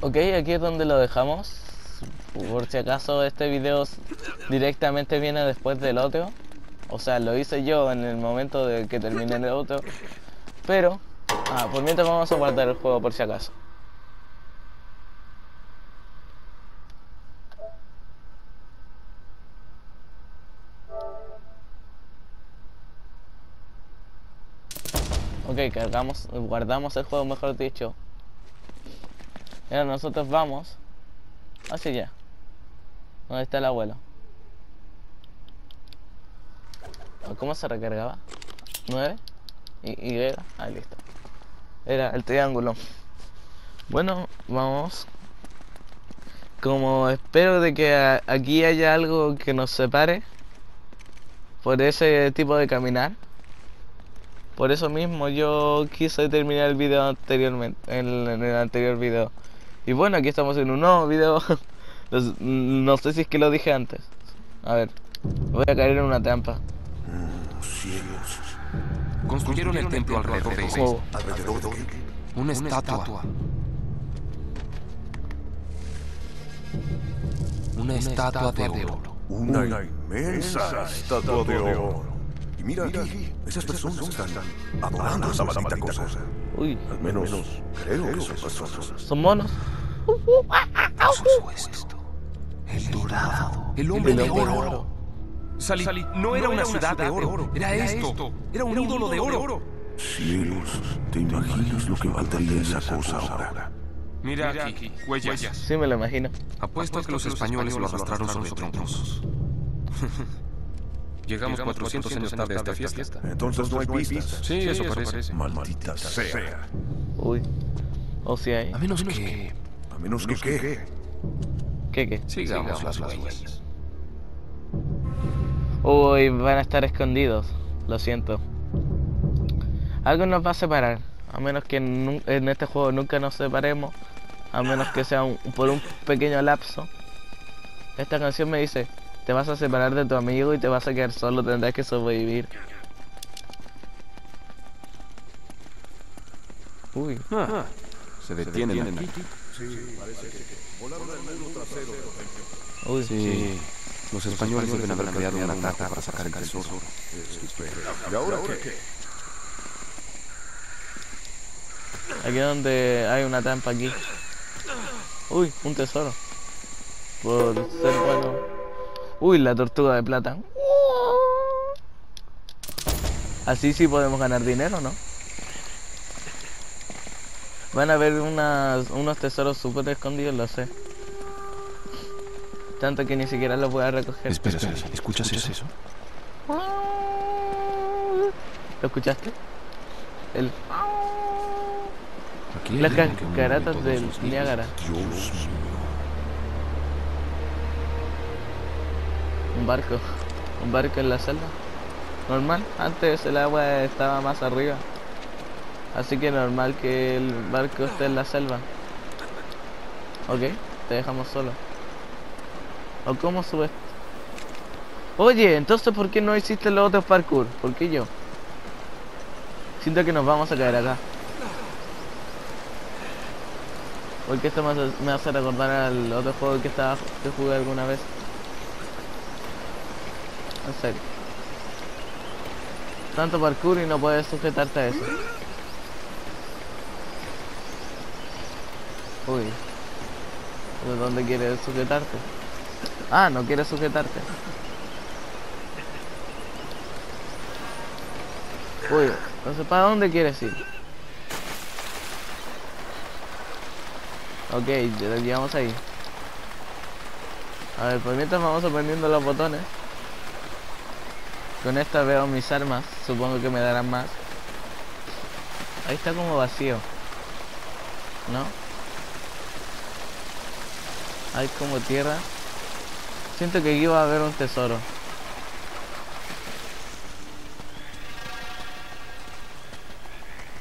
Ok, aquí es donde lo dejamos. Por si acaso este video directamente viene después del otro. O sea, lo hice yo en el momento de que terminé el otro. Pero, ah, por mientras vamos a guardar el juego por si acaso. Ok, cargamos, guardamos el juego, mejor dicho. Y nosotros vamos hacia allá. ¿Dónde está el abuelo? ¿O ¿Cómo se recargaba? ¿9? Y, y era. Ahí listo. Era el triángulo. Bueno, vamos. Como espero de que aquí haya algo que nos separe por ese tipo de caminar. Por eso mismo yo quise terminar el video anteriormente, en en el anterior video. Y bueno, aquí estamos en un nuevo video. Los- no sé si es que lo dije antes. A ver, voy a caer en una trampa. Cielos. Construyeron el templo alrededor de ese. Oh, ¿Alrededor de qué? Una estatua. Una estatua de oro. Una inmensa estatua de oro. Y mira aquí, esas personas están adorando esa maldita cosa. uy, Al menos creo que son personas. son monos. Eso es esto. El dorado. El hombre de oro. Sally, no era una ciudad de oro. Era esto. Era un ídolo de oro. Cielos, ¿te imaginas lo que valdría esa cosa ahora? Mira aquí, huellas. Sí, me lo imagino. Apuesto a que los españoles lo arrastraron sobre troncos. Llegamos 400 años tarde a esta fiesta. Entonces no hay pistas. Sí, eso parece. Maldita sea. Uy. O si hay. A menos que A menos que qué. ¿Qué qué? sigamos las huellas. Uy, van a estar escondidos. Lo siento. Algo nos va a separar. A menos que en este juego nunca nos separemos. A menos que sea un- por un pequeño lapso. Esta canción me dice, te vas a separar de tu amigo y te vas a quedar solo, tendrás que sobrevivir. Uy, Ah, se detienen aquí. Uy. Sí. Los españoles deben haber creado un ataque para sacar el tesoro. ¿Y ahora qué? Aquí donde hay una trampa aquí. Uy, un tesoro. Por ser bueno. Uy, la tortuga de plata. Así sí podemos ganar dinero, ¿no? Van a haber unas, unos tesoros súper escondidos, lo sé. Tanto que ni siquiera los voy a recoger. Espera, espera, ¿escuchas eso? ¿Lo escuchaste? El, Aquí las cascaratas del. Niágara. Dios mío. Un barco. Un barco en la selva. Normal. Antes el agua estaba más arriba. Así que normal que el barco esté en la selva. Ok, te dejamos solo. ¿O cómo subes? Oye, entonces ¿por qué no hiciste los otros parkour? ¿Por qué yo? Siento que nos vamos a caer acá. Porque esto me hace, recordar al otro juego que estaba que jugué alguna vez. En serio. Tanto parkour y no puedes sujetarte a eso. Uy. ¿De dónde quieres sujetarte? Ah, no quieres sujetarte. Uy, entonces ¿para dónde quieres ir? Ok, llegamos ahí. A ver, pues mientras vamos aprendiendo los botones. Con esta veo mis armas, supongo que me darán más. Ahí está como vacío. ¿No? Hay como tierra. Siento que aquí va a haber un tesoro.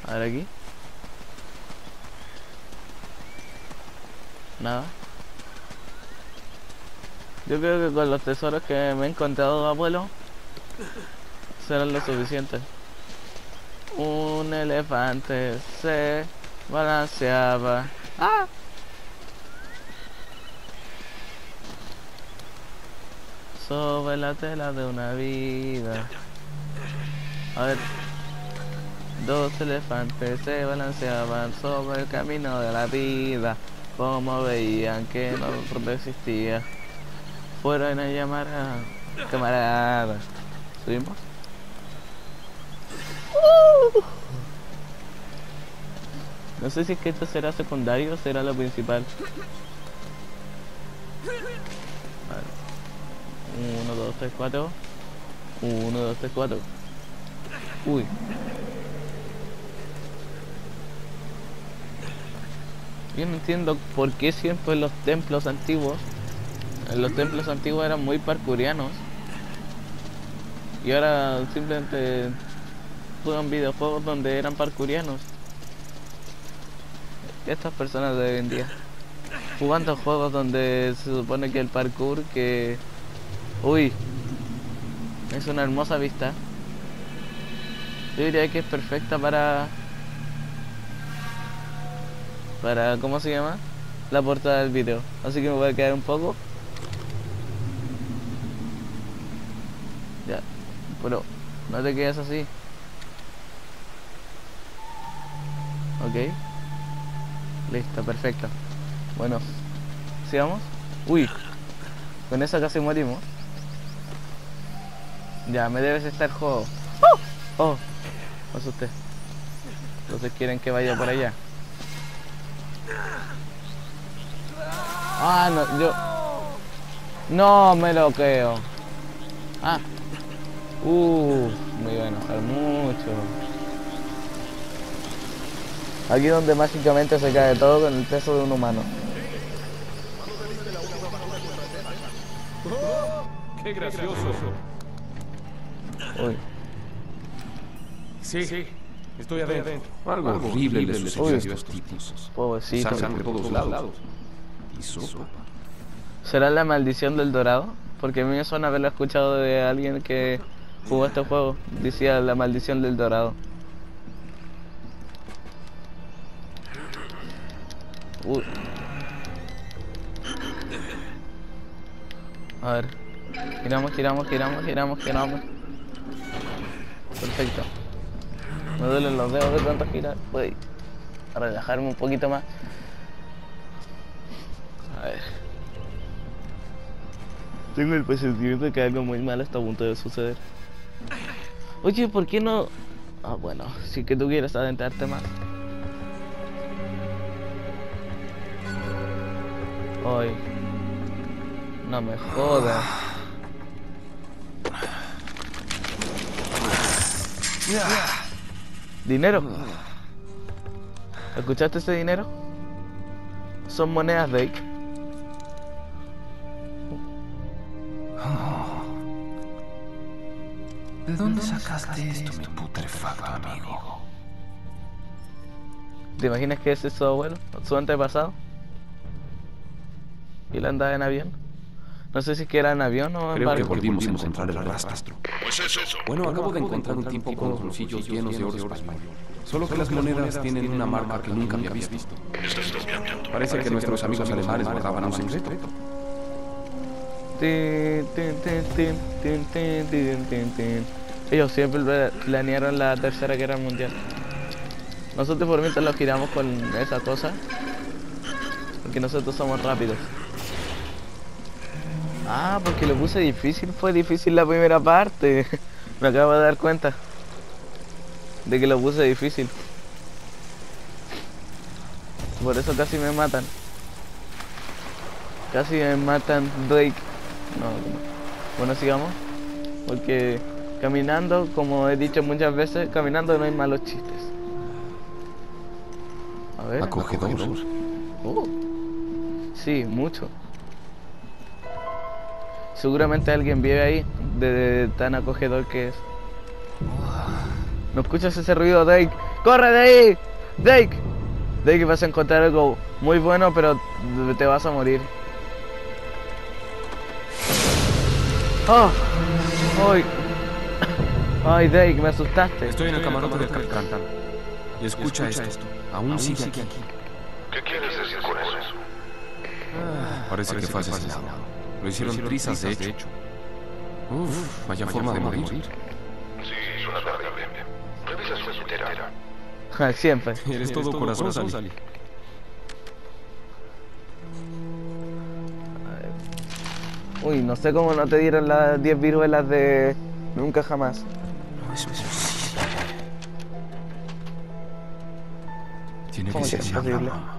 A ver aquí. Nada. Yo creo que con los tesoros que me he encontrado, abuelo, serán lo suficiente. Un elefante se balanceaba. ¡Ah! La tela de una vida. A ver. Dos elefantes se balanceaban sobre el camino de la vida. Como veían que no existía. Fueron a llamar a camaradas. ¿Subimos? Uh. No sé si es que esto será secundario o será lo principal. Vale. 1, 2, 3, 4. 1, 2, 3, 4. Uy. Yo no entiendo por qué siempre los templos antiguos, en los templos antiguos eran muy parkourianos. Y ahora simplemente juegan videojuegos donde eran parkourianos. Estas personas de hoy en día jugando juegos donde se supone que el parkour que uy es una hermosa vista. Yo diría que es perfecta para para cómo se llama la portada del video. Así que me voy a quedar un poco. Ya pero no te quedes así. Ok. Listo perfecto. Bueno, ¿sigamos? Uy, con esa casi morimos. Ya, me debes estar juego. ¡Oh! oh me asusté. Entonces quieren que vaya por allá. Ah, no, yo... No me lo creo. Ah. Uh, me iba a enojar mucho. Aquí donde mágicamente se cae todo con el peso de un humano. ¡Qué gracioso! Uy. Sí, sí, estoy adentro. Algo horrible le sucedió a estos tipos. Pobrecito. Sangre por todos lados. Y sopa. ¿Será la maldición del dorado? Porque a mí me suena haberlo escuchado de alguien que jugó este juego. Decía la maldición del dorado. Uy. A ver. Giramos, giramos, giramos, giramos, giramos. Perfecto. Me duelen los dedos de tanto girar. Voy a relajarme un poquito más. A ver. Tengo el presentimiento de que algo muy malo está a punto de suceder. Oye, ¿por qué no...? Ah, bueno, si que tú quieres adentrarte más. Ay. No me jodas. Dinero. ¿Escuchaste ese dinero? Son monedas de ¿De dónde sacaste esto, mi putrefacto amigo? ¿Te imaginas que ese es su abuelo? ¿Su antepasado? ¿Y él andaba en avión? No sé si era en avión o en Creo barco. que volvimos a encontrar el arrastro. Pues es eso. Bueno, acabo de encontrar un tipo con los bolsillos llenos de oro español. Solo que las monedas tienen una marca que nunca había visto. Parece que nuestros amigos alemanes guardaban un secreto. Ellos siempre planearon la tercera guerra mundial. Nosotros por mientras lo giramos con esa cosa. Porque nosotros somos rápidos. Ah, porque lo puse difícil. Fue difícil la primera parte. Me acabo de dar cuenta. De que lo puse difícil. Por eso casi me matan. Casi me matan Drake. No, no. Bueno, sigamos. Porque caminando, como he dicho muchas veces, caminando no hay malos chistes. A ver. Acogedor. Oh. Sí, mucho. Seguramente alguien vive ahí de, de tan acogedor que es. ¿No escuchas ese ruido, Drake? ¡Corre de ahí! ¡Drake! Drake, vas a encontrar algo muy bueno, pero te vas a morir. ¡Oh! ¡Ay! ¡Ay, Drake, me asustaste! Estoy en el camarote del capitán. Y escucha esto. Aún sigue aquí. ¿Qué quieres decir con eso? Parece que fue asesinado. Lo hicieron trizas, de hecho. Uf, vaya forma de morir. Sí, suena terrible. Revisa su billetera. Siempre. Eres todo corazón, Sally. Uy, no sé cómo no te dieron las 10 viruelas de nunca jamás. No es posible. Tiene que ¿Cómo que ser es posible? mamá.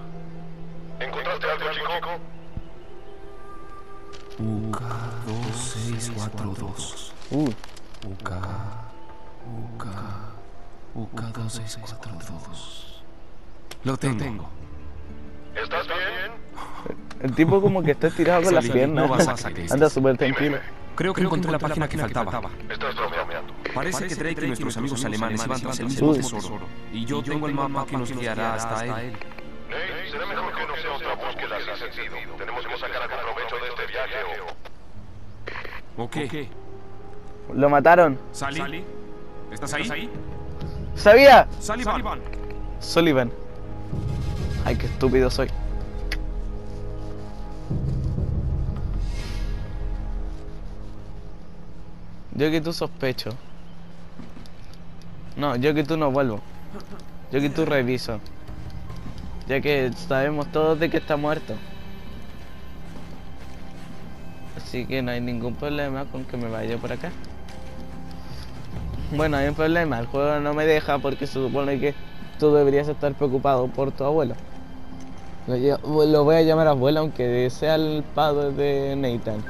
UK2642. Uh, UK. UK. UK2642. Lo tengo. ¿Estás bien? el tipo como que está estirado con las piernas. no vas a hacer esto. Anda súper tranquilo. Creo que encontré la página que faltaba. Estás bromeando. Parece que Drake y nuestros amigos alemanes iban tras el mismo tesoro. Y yo tengo el mapa que nos guiará hasta él. Nate, será mejor que no sea sin sentido. Tenemos que sacar algún provecho de este viaje o... Ok. Lo mataron. Sally. ¿Estás ahí? ¡Sabía! Sullivan. Sullivan. Ay, qué estúpido soy. Yo que tú sospecho. No, yo que tú no vuelvo. Yo que tú reviso. Ya que sabemos todos de que está muerto. Así que no hay ningún problema con que me vaya por acá. Bueno, hay un problema, el juego no me deja porque se supone que tú deberías estar preocupado por tu abuelo. Lo, voy a llamar abuelo aunque sea el padre de Nathan.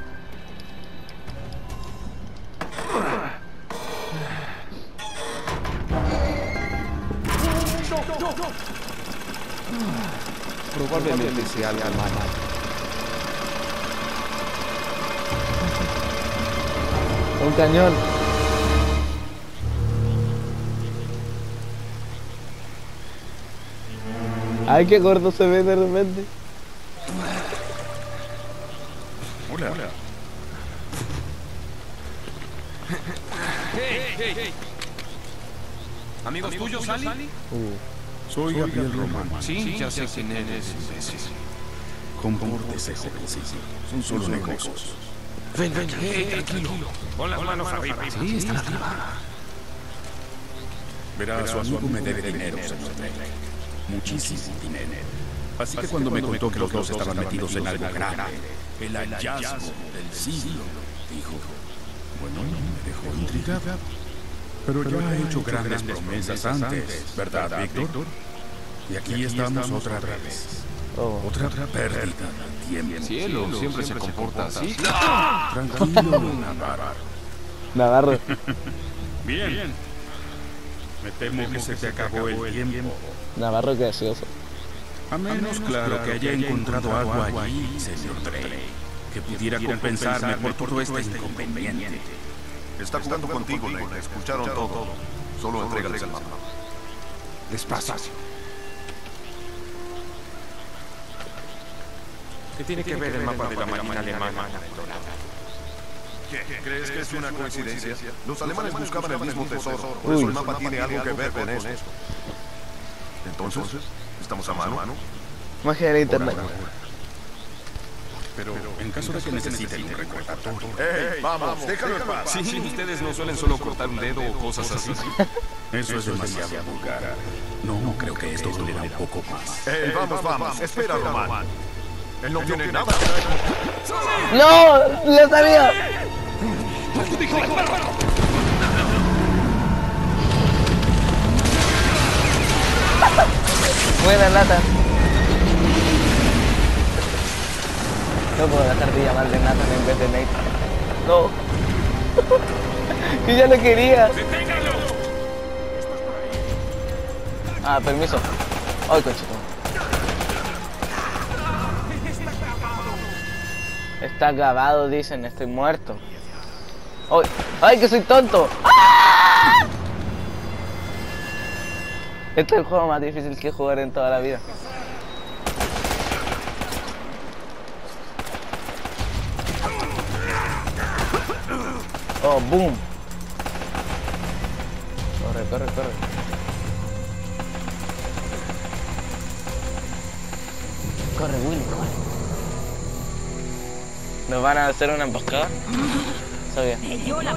Algo malo. Un cañón. Ay, qué gordo se ve de repente. Hola. ¿Amigos tuyos, Sally? Soy Gabriel Román. Sí, ya sé quién eres. Compórtese, jovencito. Son solo negocios. Ven, ven, hey, tranquilo. Pon las manos arriba. Sí, están arriba. Verá, su amigo me debe dinero, señor Drake. Muchísimo dinero. Así que cuando me contó que los dos estaban metidos en algo grande, el hallazgo del siglo, dijo, bueno, me dejó intrigado. Pero ya ha hecho grandes promesas antes, ¿verdad, Víctor? Y aquí estamos otra vez. Oh. Otra pérdida de tiempo. Cielo, siempre se comporta así. Tranquilo, Navarro. Navarro. Bien. Me temo que se te acabó el tiempo. Navarro gracioso. A menos, claro, que haya encontrado algo allí, señor Drake, que pudiera compensarme por todo este inconveniente. Está jugando contigo, Nate. Escucharon todo. Solo entrégales el mapa. Despacio. ¿Qué tiene que ver el mapa de la Marina alemana? ¿Crees que es una coincidencia? Los alemanes buscaban el mismo tesoro. Por Uy. eso el mapa tiene algo que ver con esto. Entonces, ¿estamos a mano? Magia de internet. Pero en caso de que necesiten un recordatorio. ¡Ey, vamos! ¡Déjalo en paz! Sí, ustedes no suelen solo cortar un dedo o cosas así. Eso es demasiado vulgar. No, creo que esto dolerá un poco más. ¡Ey, vamos, vamos! ¡Espera, Román! Él no tiene nada ¡No! ¡Lo sabía! Buena lata. No puedo dejar de llamarle Nathan en vez de Nate. No. que ya lo quería. Ah, permiso. Ay, cochito. Está acabado, dicen, estoy muerto. ¡Ay, ¡Ay que soy tonto! ¡Ah! Este es el juego más difícil que jugar en toda la vida. Oh, boom. Corre, corre, corre. Corre, Willy, corre. ¿Nos van a hacer una emboscada? Sabía. Yo la.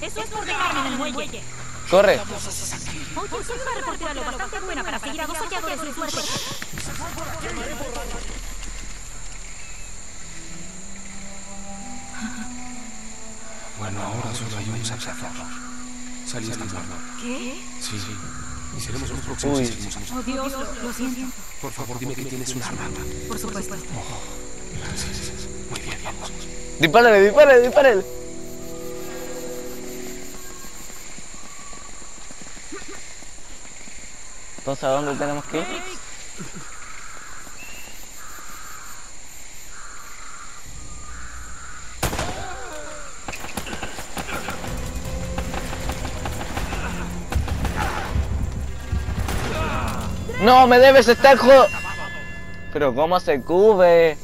Eso es por dejarme en el muelle. ¡Corre! Oye, soy una reportera lo bastante buena para seguir a dos soñadores muy fuertes. Bueno, ahora solo hay un saxafón. Salí está muerto. ¿Qué? Sí, sí. Y seremos los próximos Uy. Oh, Dios, lo, lo siento. Por favor, dime que tienes un arma. Por supuesto. Gracias. Muy bien, vamos. ¡Dispárale, dispárale, dispárale! Entonces, ¿a dónde tenemos que ir? ¡No, me debes estar jo... Pero ¿cómo se cubre?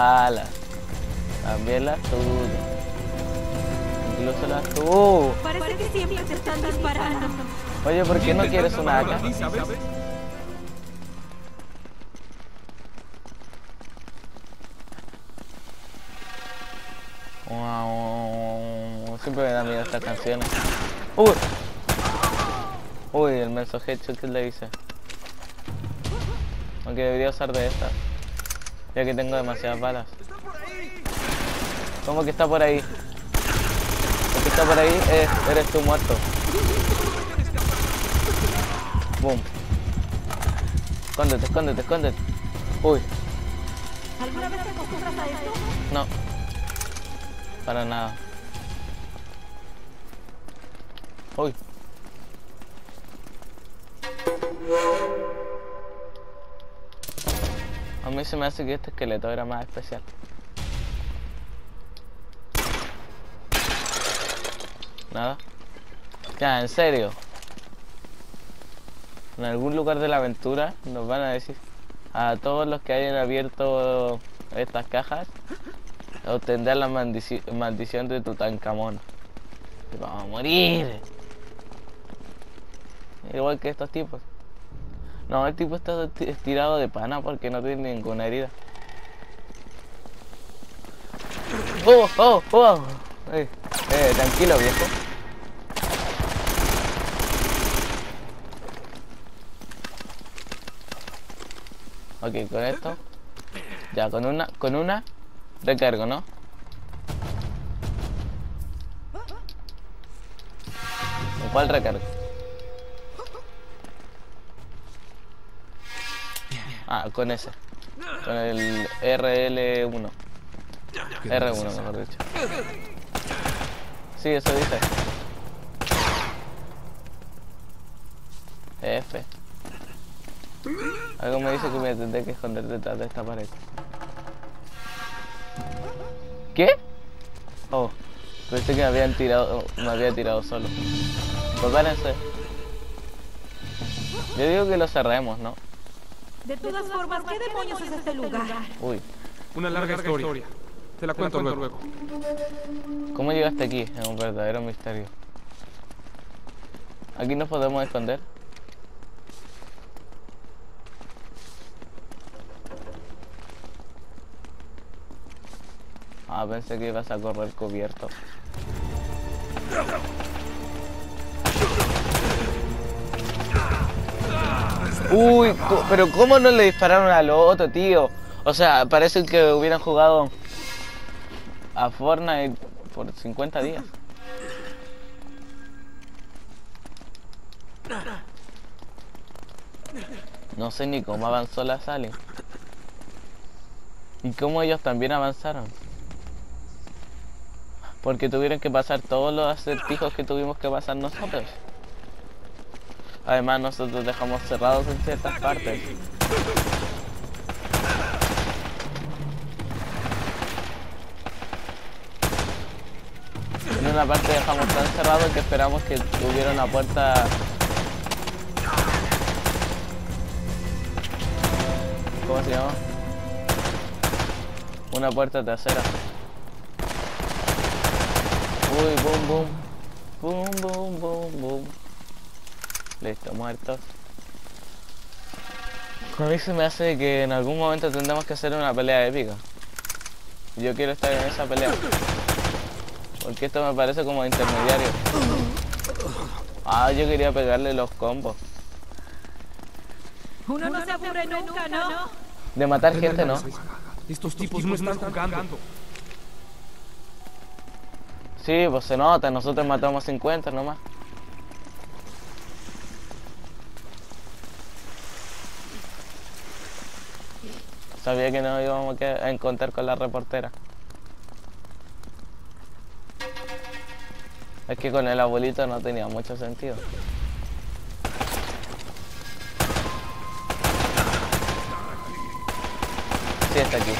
Balas. También las tuyas. Incluso las tú. Parece que siempre te están disparando. Oye, ¿por qué no quieres una AK? Wow, Siempre me da miedo estas canciones. Uy, Uy el menso headshot que le hice. Aunque debería usar de esta. Ya que tengo demasiadas balas. ¿Cómo que está por ahí? El que está por ahí es, eres tú muerto. Boom. Escóndete, escóndete, escóndete. Uy, ¿Alguna vez te acostumbras a esto? no. Para nada. Mí se me hace que este esqueleto era más especial. Nada. Ya, en serio. En algún lugar de la aventura nos van a decir a todos los que hayan abierto estas cajas obtendrán la maldici- maldición de Tutankamón. Vamos a morir. Igual que estos tipos. No, el tipo está esti- estirado de pana porque no tiene ninguna herida. ¡Oh, oh, oh! Eh, eh, tranquilo, viejo. Ok, con esto. Ya, con una, con una recargo, ¿no? ¿Con cuál recargo? Ah, con ese. Con el RL1. R1, mejor dicho. Sí, eso dice. F. Algo me dice que me tendré que esconder detrás de esta pared. ¿Qué? Oh, pensé que me habían tirado, me había tirado solo. Prepárense. Yo digo que lo cerremos, ¿no? De todas formas, ¿qué demonios es este lugar? Uy, Una larga, historia. Te la cuento, luego. ¿cómo llegaste aquí? Es un verdadero misterio. Aquí nos podemos esconder. Ah, pensé que ibas a correr cubierto. Uy, pero ¿cómo no le dispararon al otro, tío? O sea, parece que hubieran jugado a Fortnite por 50 días. No sé ni cómo avanzó la Sally. Y cómo ellos también avanzaron. Porque tuvieron que pasar todos los acertijos que tuvimos que pasar nosotros. Además nosotros dejamos cerrados en ciertas partes. En una parte dejamos tan cerrado que esperamos que hubiera una puerta... ¿Cómo se llama? Una puerta trasera. Uy, boom, boom. Boom, boom, boom, boom. Listo, muertos. A mí se me hace que en algún momento tendremos que hacer una pelea épica. Yo quiero estar en esa pelea. Porque esto me parece como intermediario. Ah, yo quería pegarle los combos. Uno no se aburre nunca, ¿no? De matar gente, ¿no? Estos tipos no están jugando. Sí, pues se nota, nosotros matamos 50 nomás. Sabía que no íbamos a encontrar con la reportera. Es que con el abuelito no tenía mucho sentido. Sí, está aquí.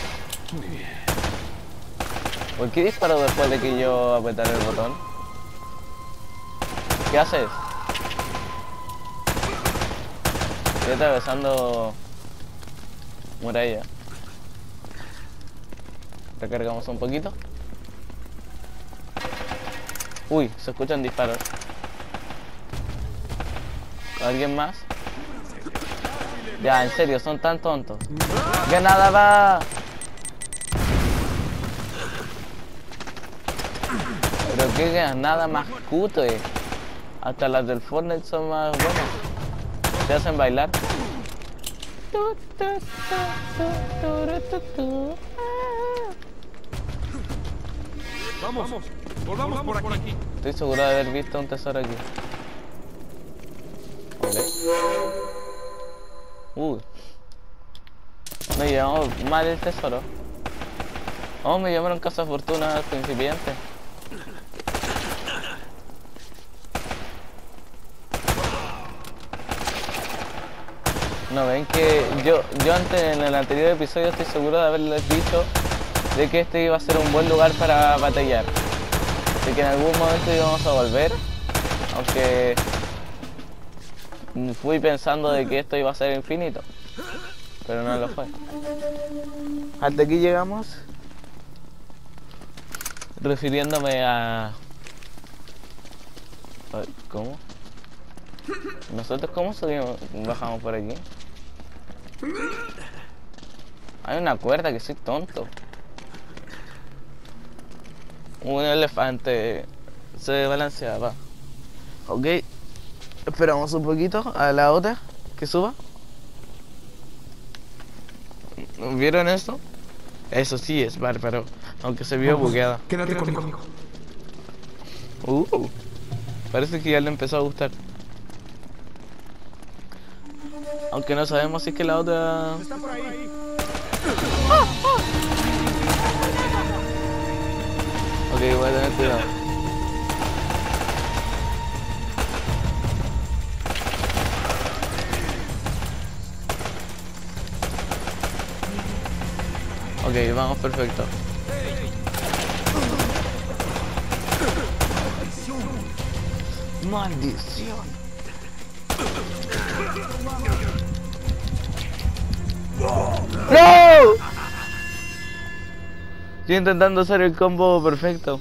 ¿Por qué disparó después de que yo apretara el botón? ¿Qué haces? Estoy atravesando muralla. Recargamos un poquito. Uy, se escuchan disparos. ¿Alguien más? Ya, en serio, son tan tontos. ¡Granada va! Pero qué granada más cutre. Hasta las del Fortnite son más buenas. Te hacen bailar. Vamos, volvamos por aquí. Estoy seguro de haber visto un tesoro aquí. Vale. Uy. Me llevamos mal el tesoro. Oh, me llamaron casa fortuna al principiante. No ven que yo, yo antes en el anterior episodio estoy seguro de haberles dicho de que este iba a ser un buen lugar para batallar. Así que en algún momento íbamos a volver. Aunque fui pensando de que esto iba a ser infinito. Pero no lo fue. Hasta aquí llegamos. Refiriéndome a... a- ¿Cómo? ¿Nosotros cómo subimos, bajamos por aquí? Hay una cuerda que soy tonto. Un elefante se balanceaba. Ok. Esperamos un poquito a la otra que suba. ¿Vieron esto? Eso sí es bárbaro. Aunque se vio bugueada. Quédate conmigo. Uh, parece que ya le empezó a gustar. Aunque no sabemos si es que la otra... Ok, voy a tener cuidado. Ok, vamos perfecto. Maldición. ¡No! Estoy intentando hacer el combo perfecto.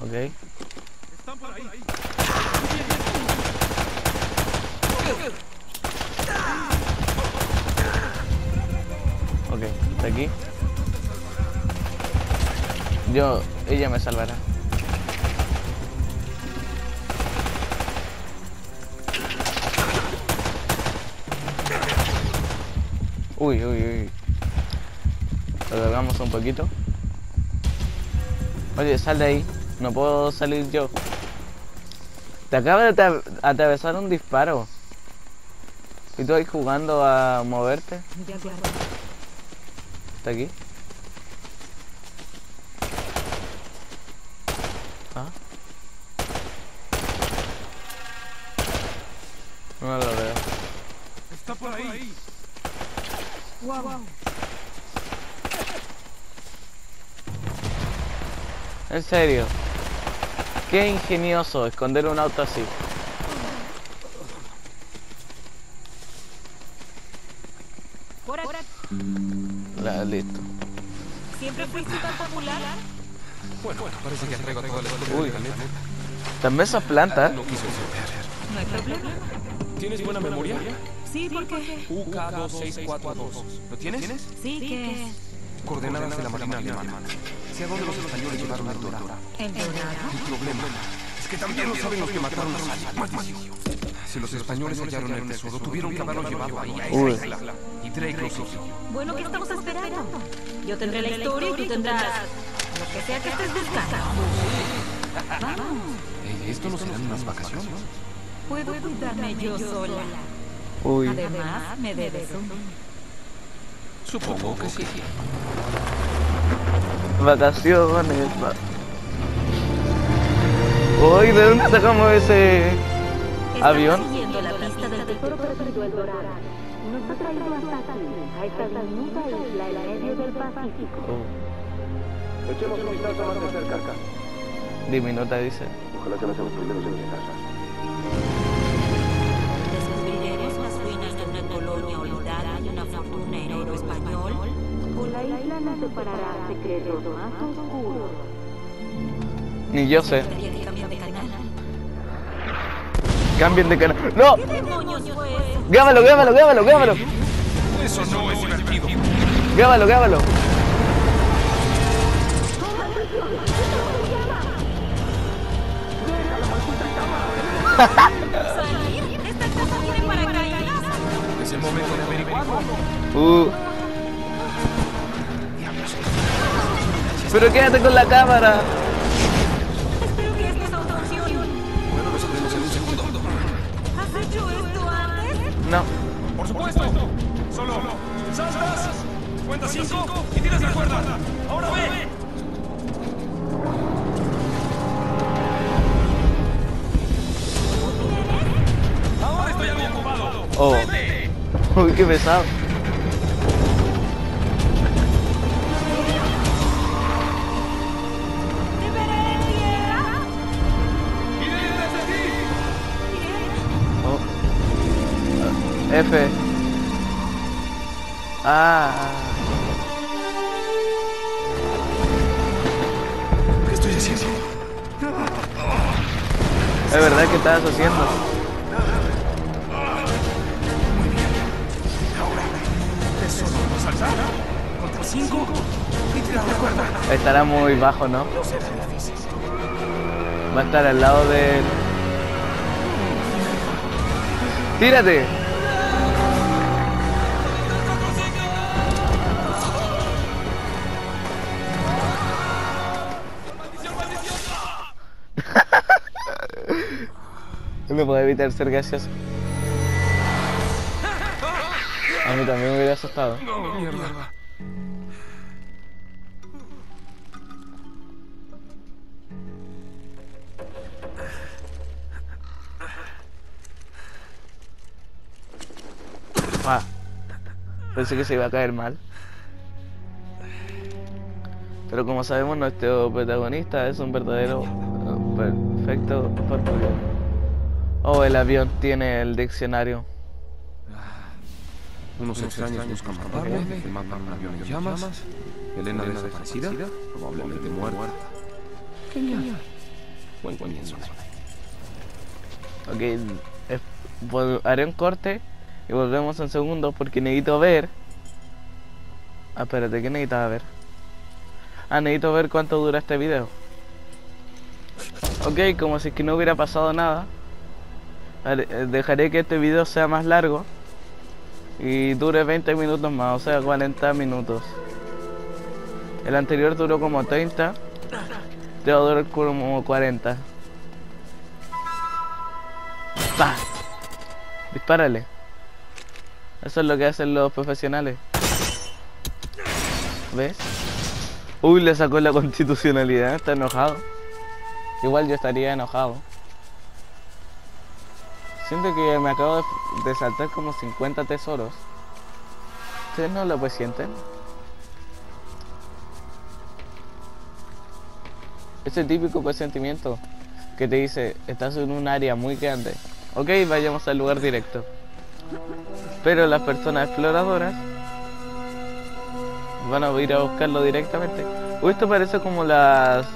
Ok. Ok, está aquí. Yo, ella me salvará. Uy, uy, uy. Lo cargamos un poquito. Oye, sal de ahí. No puedo salir yo. Te acaba de atra- atravesar un disparo. Y tú ahí jugando a moverte. De acuerdo. Está aquí. por ahí. En serio. Qué ingenioso esconder un auto así. Ya, listo. ¿Siempre fuiste tan popular? Bueno, parece que traigo la historia Uy. También esas plantas. No quiso. No hay problema. ¿Tienes buena memoria? Sí, ¿por qué? UK2642. ¿Lo tienes? Sí, que... Coordenadas de la Marina Alemana. Sé a dónde los españoles llevaron el dorado. ¿El dorado? El problema es que también lo saben los que mataron a Sally. Si los españoles hallaron el tesoro, tuvieron que haberlo llevado ahí, a Uy. esa isla. Y Drake lo siguió. Bueno, ¿qué estamos esperando? Yo tendré la historia y tú tendrás... Lo que sea que estés buscando. Vamos. Esto no serán unas vacaciones. Puedo cuidarme yo sola. Uy. Además, me debes un... Supongo que sí. Vacaciones. va- Uy, ¿de dónde sacamos ese avión? Echemos un vistazo más de cerca. diminuta dice. Ojalá primeros en mi casa. Nos separará secretos más oscuros. Ni yo sé. Cambien de canal. ¡No! ¡Grábalo, grábalo, grábalo, grábalo! Eso no es divertido. ¡Grábalo, grábalo! ¿Salir? ¿Esta casa tiene paracaídas? Es el momento de averiguarlo. Uh. Pero quédate con la cámara. Espero que esta sea otra opción. Bueno, lo sabremos en un segundo. ¿Has hecho esto antes? No. Por supuesto. Solo saltas, cuenta cinco y tiras la cuerda. Ahora ve. Ahora estoy algo ocupado. Oh. Uy, qué pesado. F. Ah. ¿Qué estoy haciendo? Es verdad que estabas haciendo. Saltar, contra cinco y tirar la cuerda. Estará muy bajo, ¿no? Va a estar al lado de... ¡Tírate! No puedo evitar ser gracioso. A mí también me hubiera asustado. No, mierda. Ah, pensé que se iba a caer mal. Pero como sabemos, nuestro protagonista es un verdadero eh, perfecto portugués. Oh, el avión tiene el diccionario. Unos extraños buscan matarme, mapa un avión en llamas, Elena desaparecida, probablemente muerta. Genial. Buen comienzo. Ok, haré un corte y volvemos en segundos porque necesito ver. Ah, espérate, ¿qué necesitaba ver? Ah, necesito ver cuánto dura este video. Ok, como si es que no hubiera pasado nada. Eh, Dejaré que este video sea más largo y dure 20 minutos más, o sea, 40 minutos. El anterior duró como 30, este va a durar como 40. ¡Pah! Dispárale. Eso es lo que hacen los profesionales. ¿Ves? Uy, le sacó la constitucionalidad, está enojado. Igual yo estaría enojado. Siento que me acabo de, saltar como 50 tesoros. ¿Ustedes no lo sienten? Ese típico presentimiento que te dice, estás en un área muy grande. Ok, vayamos al lugar directo. Pero las personas exploradoras van a ir a buscarlo directamente. Uy, esto parece como las...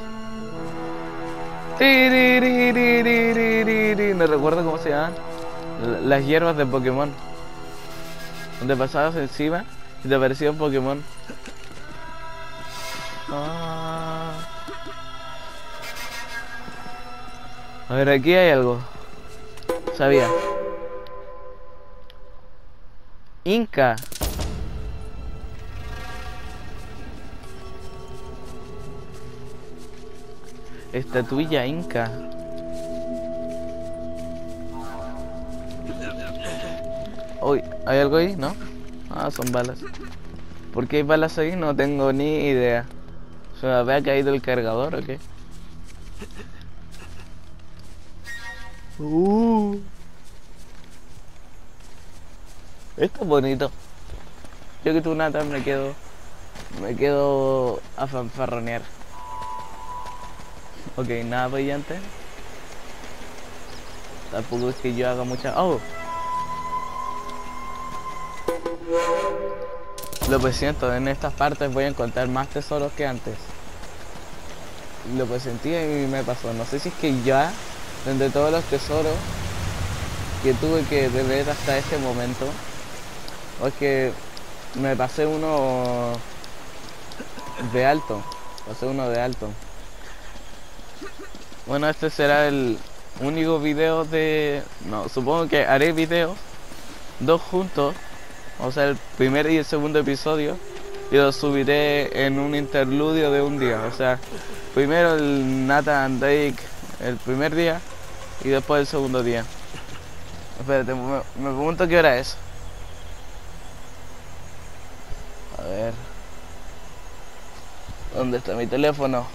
No recuerdo cómo se llaman. Las hierbas de Pokémon. Donde pasabas encima y te aparecía un Pokémon. Ah. A ver, aquí hay algo. Sabía. Inca. Estatuilla Inca. Uy, ¿hay algo ahí? ¿No? Ah, son balas. ¿Por qué hay balas ahí? No tengo ni idea. ¿Se me había caído el cargador o qué? Uh. Esto es bonito. Yo que tú, Nathan, me quedo. Me quedo a fanfarronear. Ok, nada brillante. Tampoco es que yo haga mucha. ¡Oh! Lo presiento, en estas partes voy a encontrar más tesoros que antes. Lo presentí y me pasó. No sé si es que ya, entre todos los tesoros que tuve que ver hasta ese momento, o es que me pasé uno de alto. Pasé uno de alto. Bueno, este será el único video de... No, supongo que haré videos, dos juntos, o sea, el primer y el segundo episodio, y los subiré en un interludio de un día. O sea, primero el Nathan Drake el primer día y después el segundo día. Espérate, me, me pregunto qué hora es. A ver. ¿Dónde está mi teléfono?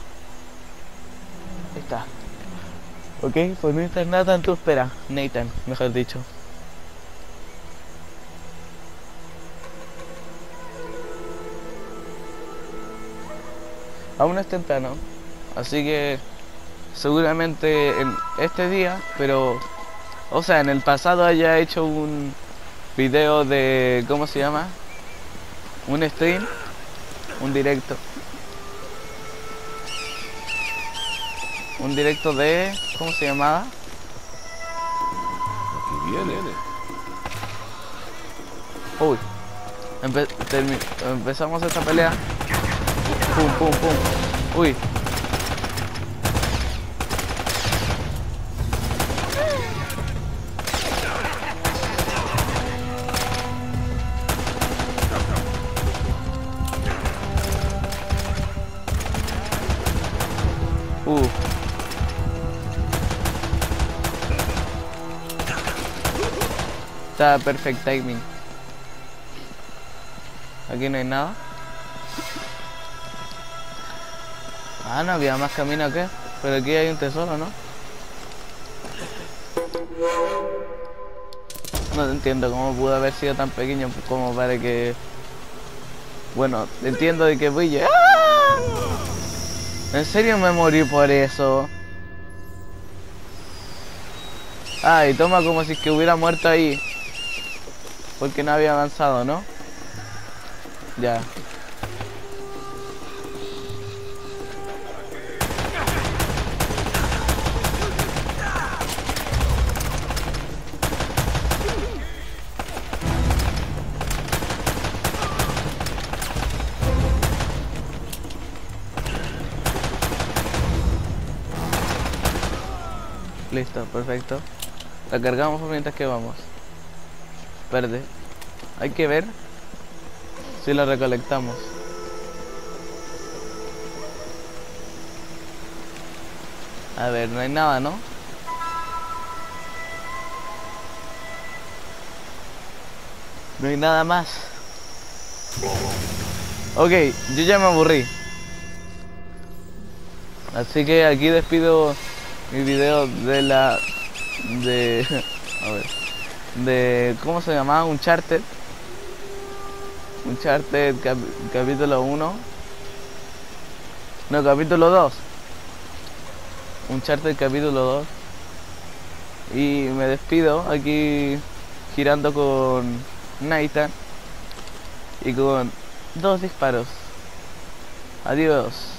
Ahí está. Ok, pues mientras Nathan tú espera. Nathan, mejor dicho. Aún es temprano, así que seguramente en este día, pero, o sea, en el pasado haya hecho un video de, ¿cómo se llama? Un stream, un directo. Un directo de, ¿cómo se llamaba? Aquí viene. Uy, empe- empezamos esta pelea. Pum, pum, pum. Uy. Está perfect timing. Aquí no hay nada. Ah, no había más camino que. Pero aquí hay un tesoro, ¿no? No entiendo cómo pudo haber sido tan pequeño como para que. Bueno, entiendo de que brille. ¡Ah! ¿En serio me morí por eso? Ay, toma como si es que hubiera muerto ahí. Porque no había avanzado, ¿no? Ya. Listo, perfecto. La cargamos mientras que vamos. Verde. Hay que ver si la recolectamos. A ver, no hay nada, ¿no? No hay nada más. Ok, yo ya me aburrí. Así que aquí despido mi video de la de A ver. De. ¿Cómo se llamaba? Uncharted. Uncharted cap capítulo 1. No, capítulo 2. Uncharted capítulo 2. Y me despido aquí girando con Nathan. Y con dos disparos. Adiós.